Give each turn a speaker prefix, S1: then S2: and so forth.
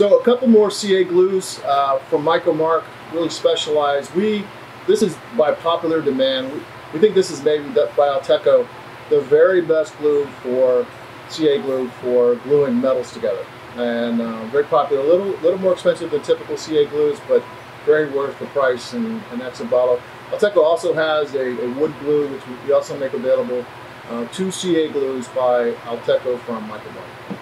S1: So a couple more CA glues uh, from Micro-Mark, really specialized. We this is by popular demand. We, we think this is maybe by Alteco the very best glue for CA glue for gluing metals together, and uh, very popular. A little little more expensive than typical CA glues, but very worth the price and that's a bottle. Alteco also has a, a, wood glue, which we also make available. Uh, two CA glues by Alteco from Micro-Mark.